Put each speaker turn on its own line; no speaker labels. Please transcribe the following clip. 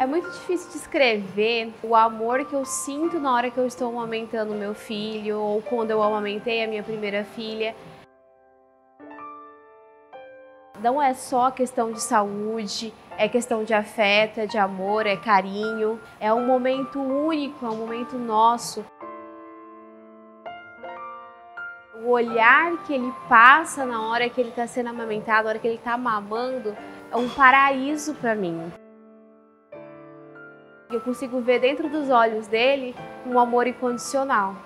É muito difícil descrever o amor que eu sinto na hora que eu estou amamentando meu filho ou quando eu amamentei a minha primeira filha. Não é só questão de saúde, é questão de afeto, é de amor, é carinho. É um momento único, é um momento nosso. O olhar que ele passa na hora que ele está sendo amamentado, na hora que ele está mamando, é um paraíso para mim. Eu consigo ver dentro dos olhos dele um amor incondicional.